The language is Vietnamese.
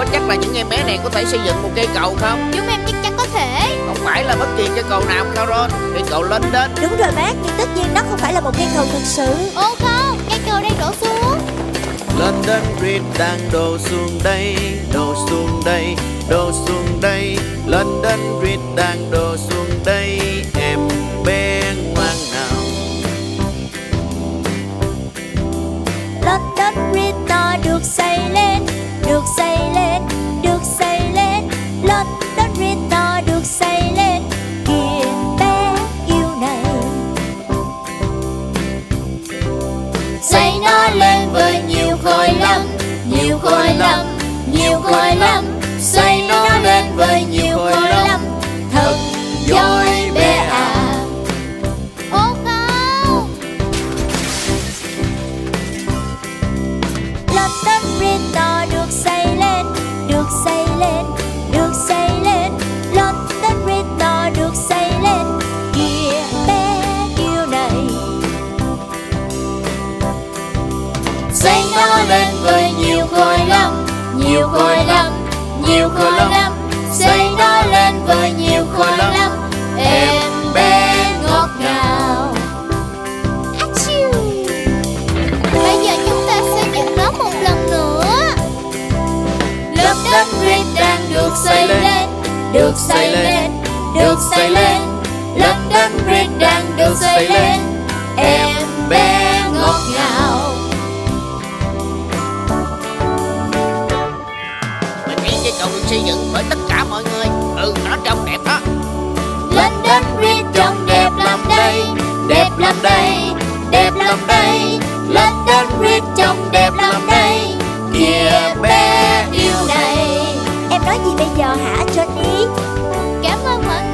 có chắc là những em bé này có thể xây dựng một cây cầu không? Chúng em chắc chắn có thể. Không phải là bất kỳ cây cầu nào Carol. Cây cầu London Đúng rồi bác. Nhưng tất nhiên nó không phải là một cây cầu thực sự. Ô không Cây cầu đang đổ xuống. London Bridge đang đổ xuống đây Đổ xuống đây Đổ xuống đây. London Bridge đang đổ với nhiều khối lắm. Thật giỏi bé à. Ô không London Bridge to được xây lên, được xây lên, được xây lên. London Bridge to được xây lên, kìa bé yêu này. Xây nó lên với nhiều khối lắm, nhiều khối lắm, được xây lên, được xây lên, được xây lên. London Bridge đang được xây lên, em bé ngọt ngào. Mình nghĩ cây cầu được xây dựng bởi tất cả mọi người Ừ nó trông đẹp đó. London Bridge trông đẹp lắm đây, đẹp lắm đây, nói gì bây giờ hả Johnny? Cảm ơn mọi